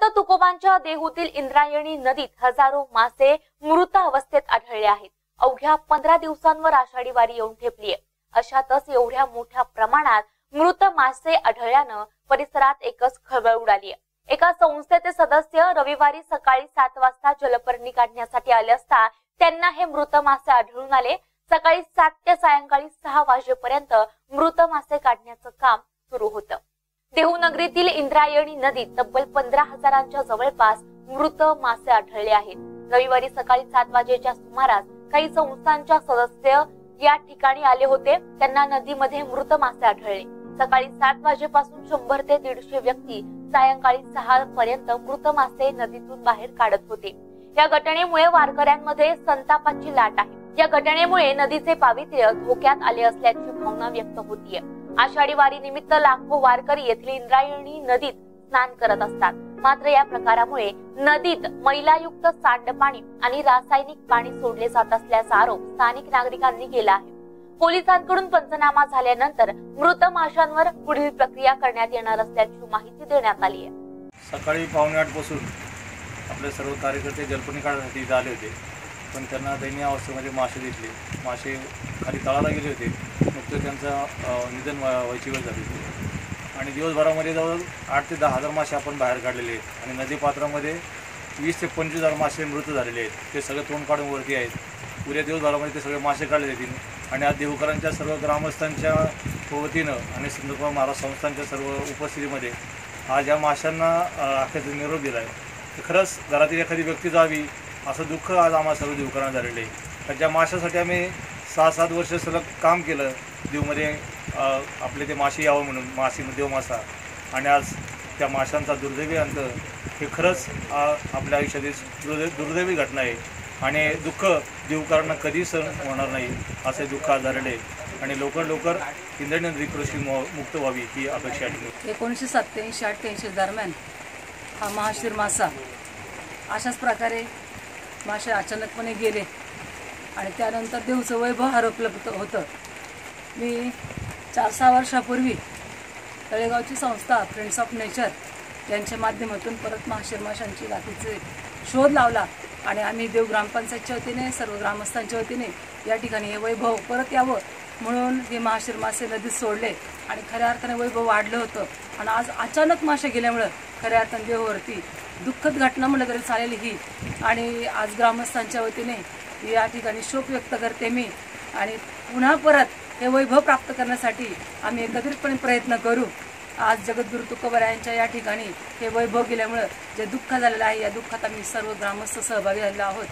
संत तुकोबांच्या देहूतील इंद्रायणी नदीत हजारो मासे मृत अवस्थेत आढळले आहेत. अवघ्या पंधरा दिवसांवर आषाढी वारी येऊन ठेपलीय. अशातच एवढ्या मोठ्या प्रमाणात मृत मासे आढळल्यानं परिसरात एकच खळबळ उडाली एका संस्थेचे सदस्य रविवारी सकाळी सात वाजता जलपर्णी काढण्यासाठी आले असता त्यांना हे मृत मासे आढळून आले. सकाळी सात ते सायंकाळी सहा वाजेपर्यंत मृत मासे काढण्याचं काम सुरू होतं. देहू नगरीतील इंद्रायणी नदीत तब्बल पंधरा हजारांच्या जवळपास मृत मासे आढळले आहेत. रविवारी सकाळी सात वाजेच्या सुमारास काही संस्थांच्या सदस्य या ठिकाणी आले होते. त्यांना नदीमध्ये मृत मासे आढळले. सकाळी सात वाजेपासून शंभर ते दीडशे व्यक्ती सायंकाळी सहा पर्यंत मृत मासे नदीतून बाहेर काढत होते. या घटनेमुळे वारकऱ्यांमध्ये संतापाची लाट आहे. या घटनेमुळे नदीचे पावित्र्य धोक्यात आले असल्याची भावना व्यक्त होतीये. आषाढी वारी निमित्त लाखो वारकरी येथील इंद्रायणी नदीत स्नान करत असतात. मात्र या प्रकारामुळे नदीत मैलायुक्त सांडपाणी आणि रासायनिक पाणी सोडले जात असल्याचा आरोप स्थानिक नागरिकांनी केला आहे. पोलिसांकडून पंचनामा झाल्यानंतर मृत माशांवर पुढील प्रक्रिया करण्यात येणार असल्याची माहिती देण्यात आली आहे. सकाळी पावणे आठपासून आपले सर्व कार्यकर्ते जलपणी काढण्यासाठी इथं आले होते. पण त्यांना दैनीय अवस्थेमध्ये मासे दिसले मासे खाली तळाला गेले होते. नुकतं त्यांचं निधन व्हा- व्हायची वेळ झाली होती. आणि दिवसभरामध्ये जवळ आठ ते दहा हजार मासे आपण बाहेर काढलेले आहेत. आणि नदीपात्रामध्ये वीस ते पंचवीस हजार मासे मृत झालेले आहेत. ते सगळे तोंड काढून वरती आहेत. उद्या दिवसभरामध्ये ते सगळे मासे काढले जातील. आणि आज देवकरांच्या सर्व ग्रामस्थांच्या वतीनं आणि सिंधुकुमार महाराज संस्थांच्या सर्व उपस्थितीमध्ये आज या माशांना अखेरचा निरोप दिला आहे तर खरंच घरातील एखादी व्यक्ती जावी असं दुःख आज आम्हाला सर्व देवकरांना झालेलं आहे. तर ज्या माशासाठी आम्ही सहा सात वर्ष सलग काम केलं. देवमध्ये आपले ते मासे यावं म्हणून मासे म्हणजे देव मासा. आणि आज त्या माशांचा दुर्दैवी अंत हे खरंच आपल्या आयुष्यातील दुर्दै दुर्दैवी घटना आहे. आणि दुःख देवकारांना कधी सहन होणार नाही असे दुःख आज आणि लवकर लवकर इंद्रणी नदी कृषी मु- मुक्त व्हावी ही अपेक्षा आहे. एकोणीसशे सत्त्याऐंशी अठ्ठ्याऐंशी दरम्यान हा महाशीर मासा अशाच प्रकारे मासे अचानकपणे गेले. आणि त्यानंतर देवचं वैभव हरपलं होतं. मी चार सहा वर्षापूर्वी तळेगावची संस्था फ्रेंड्स ऑफ नेचर यांच्या माध्यमातून परत महाशर्माशांची जातीचे शोध लावला आणि आम्ही देव ग्रामपंचायतच्या वतीने सर्व ग्रामस्थांच्या वतीने या ठिकाणी हे वैभव परत यावं म्हणून हे महाशीर मासे नदीत सोडले आणि खऱ्या अर्थाने वैभव वाढलं होतं. आणि आज अचानक मासे गेल्यामुळं खऱ्या अर्थाने देवावरती दुःखद घटना म्हणलं तरी चालेल ही. आणि आज ग्रामस्थांच्या वतीने या ठिकाणी शोक व्यक्त करते मी. आणि पुन्हा परत हे वैभव प्राप्त करण्यासाठी आम्ही एकत्रितपणे प्रयत्न करू. आज जगद्गुरु तुकोबरायांच्या या ठिकाणी हे वैभव गेल्यामुळं जे दुःख झालेलं आहे या दुःखात आम्ही सर्व ग्रामस्थ सहभागी झालेलो आहोत.